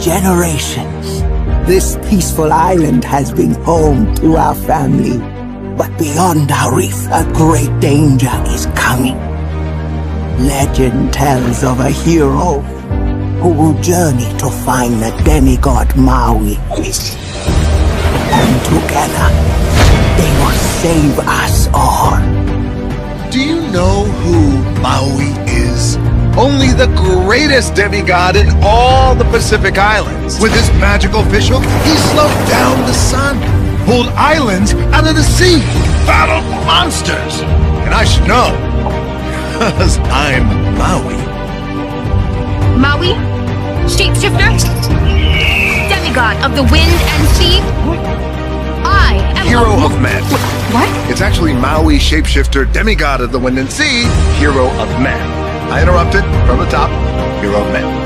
generations, this peaceful island has been home to our family. But beyond our reef, a great danger is coming. Legend tells of a hero who will journey to find the demigod Maui. And together, they will save us all. Do you know who Maui? Only the greatest demigod in all the Pacific Islands. With his magical fish hook, he slowed down the sun, pulled islands out of the sea, battled monsters. And I should know, because I'm Maui. Maui? Shapeshifter? Demigod of the wind and sea? I am Hero a- of men. What? It's actually Maui, shapeshifter, demigod of the wind and sea, hero of men. I interrupted from the top, hero of men.